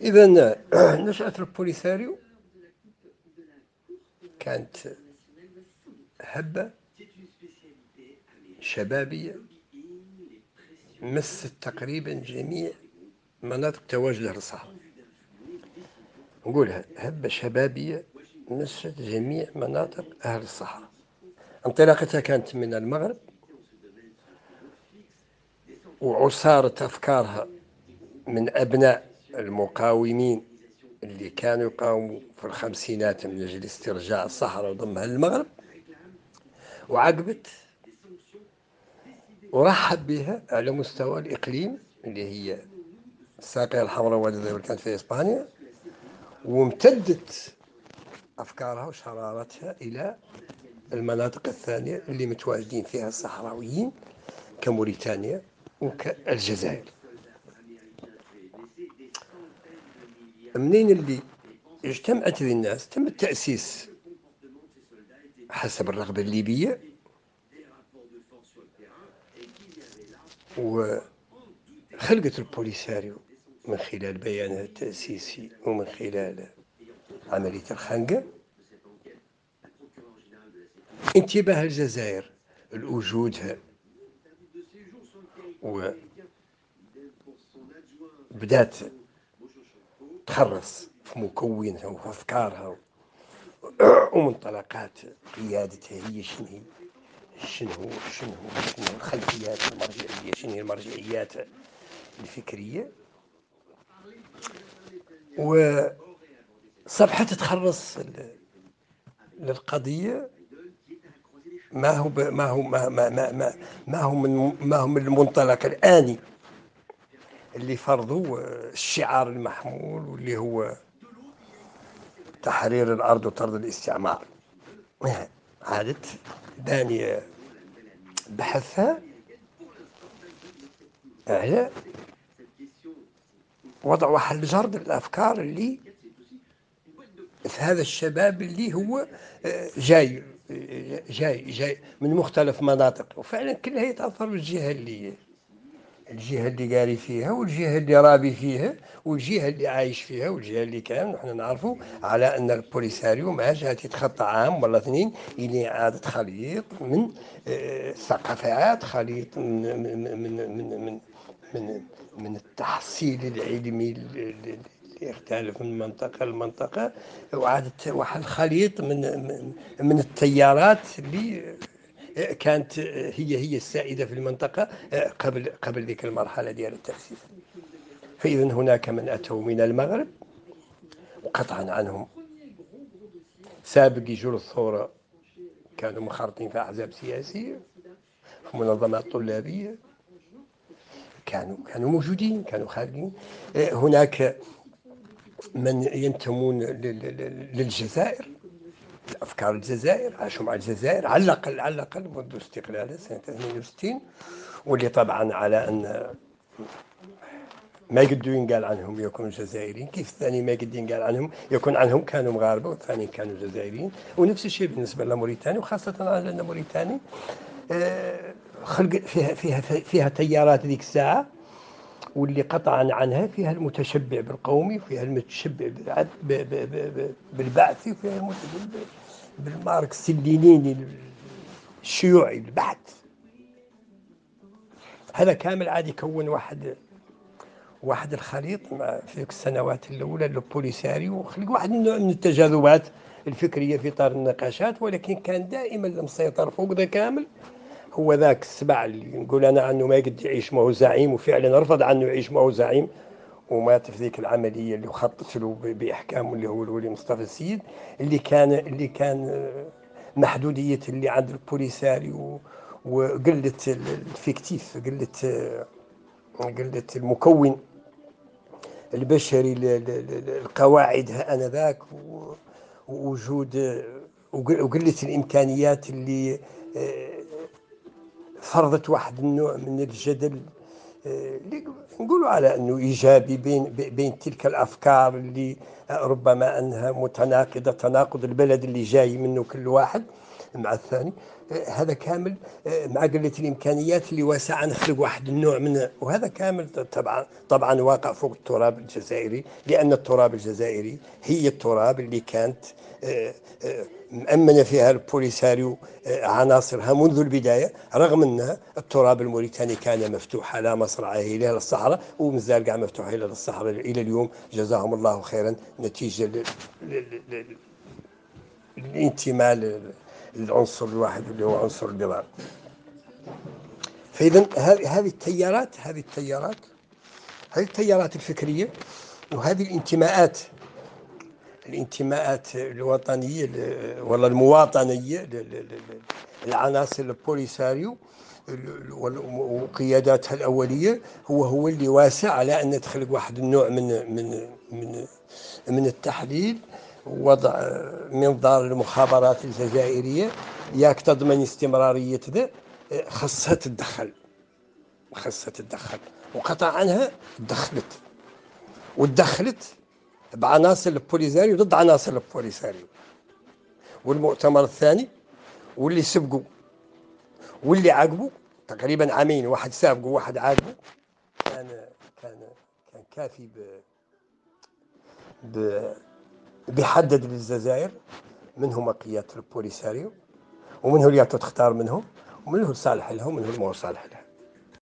إذا نشأة البوليساريو كانت هبة شبابية مست تقريبا جميع مناطق تواجد الصحراء نقولها هبة شبابية مست جميع مناطق أهل الصحراء انطلاقتها كانت من المغرب وعصارة أفكارها من أبناء المقاومين اللي كانوا يقاوموا في الخمسينات من أجل استرجاع الصحراء وضمها للمغرب وعقبت ورحب بها على مستوى الإقليم اللي هي الساقية الحمراء والجزائر كانت في إسبانيا وامتدت أفكارها وشرارتها إلى المناطق الثانية اللي متواجدين فيها الصحراويين كموريتانيا وكالجزائر. منين اللي اجتمعت ذي الناس؟ تم التأسيس حسب الرغبة الليبية. وخلقت البوليساريو من خلال بيانها التأسيسي ومن خلال عملية الخنقة. انتباه الجزائر لوجودها وبدات تخرص في مكونها وفي أفكارها ومنطلقات قيادتها هي شنو هي؟ شنو شنو شنو الخلفيات المرجعية؟ شنو هي المرجعيات الفكرية؟ وصبحت تخرص للقضية. ما هو ما هو ما ما ما, ما هو من ما هو من المنطلق الآني اللي فرضوا الشعار المحمول واللي هو تحرير الأرض وطرد الاستعمار. عادت دانية بحثها على وضع واحد جرد الأفكار اللي في هذا الشباب اللي هو آه، جاي جاي جاي من مختلف مناطق. وفعلا كلها يتأثر بالجهة اللي الجهة اللي قاري فيها والجهة اللي رابي فيها والجهة اللي عايش فيها والجهة اللي كان نحن نعرفوا على أن البوليساريو جات يتخطى عام ولا اثنين إلى إعادة خليط من آه، خليط من من من من من, من, التحصيل العلمي اللي يختلف من منطقة لمنطقة وعادة واحد خليط من من التيارات اللي كانت هي هي السائدة في المنطقة قبل قبل ذيك المرحلة ديال التأسيس. فإذا هناك من أتوا من المغرب وقطعا عنهم. سابق يجوا الثورة كانوا منخرطين في أحزاب سياسية في منظمات طلابية. كانوا كانوا موجودين كانوا خارجين. هناك من ينتمون للجزائر. أفكار الجزائر عاشوا مع الجزائر على الأقل على الأقل منذ استقلالها سنة 62 واللي طبعا على أن ما يقدروا ينقال عنهم يكونوا جزائريين. كيف الثاني ما يقدر ينقال عنهم؟ يكون عنهم كانوا مغاربة والثاني كانوا جزائريين. ونفس الشيء بالنسبة لموريتانيا وخاصة على أن موريتانيا آه، خلق فيها فيها فيها تيارات ذيك الساعة. واللي قطعا عنها فيها المتشبع بالقومي وفيها المتشبع بالبعثي وفيها المتشبع بالماركسي اللينيني الشيوعي البحث هذا كامل عاد يكون واحد واحد الخليط في السنوات الأولى البوليساري وخلق واحد النوع من التجاذبات الفكرية في إطار النقاشات ولكن كان دائما المسيطر فوق ذا كامل هو ذاك السبع اللي نقول أنا عنه ما يقدر يعيش معه زعيم وفعلا رفض عنه يعيش معه زعيم. ومات في ذيك العملية اللي خطط له بأحكامه اللي هو الولي مصطفى السيد اللي كان اللي كان محدودية اللي عند البوليساري وقلة ال effectif قلة قلة المكون البشري القواعد آنذاك ووجود وقلة الإمكانيات اللي فرضت واحد النوع من الجدل آه، نقولوا على أنه إيجابي بين بين تلك الأفكار اللي ربما أنها متناقضة تناقض البلد اللي جاي منه كل واحد. مع الثاني. آه، هذا كامل آه، مع قلة الإمكانيات اللي واسعة نخلق واحد النوع من وهذا كامل طبعا طبعا واقع فوق التراب الجزائري لأن التراب الجزائري هي التراب اللي كانت مأمنة فيها البوليساريو عناصرها منذ البداية رغم أن التراب الموريتاني كان مفتوح على مصرعه إلى للصحراء ومازال كاع مفتوح إلى للصحراء إلى اليوم. جزاهم الله خيرا نتيجة الانتماء للعنصر الواحد اللي هو عنصر البضان فإذا هذه التيارات هذه التيارات هذه التيارات الفكرية وهذه الانتماءات الانتماءات الوطنية ولا المواطنية العناصر البوليساريو وقياداتها الأولية هو هو اللي واسع على أن تخلق واحد النوع من من من من التحليل. وضع منظار المخابرات الجزائرية. ياك تضمن استمرارية ذا خاصها تتدخل خاصها تتدخل وقطع عنها دخلت. ودخلت بعناصر البوليساريو ضد عناصر البوليساريو. والمؤتمر الثاني واللي سبقوا واللي عاقبوا تقريبا عامين واحد سابق وواحد عاقبه كان كان كان كافي ب ب بيحدد للجزائر من هما قيادة البوليساريو ومن هو اللي تختار منهم ومن هو الصالح لها ومن هو المو صالح لها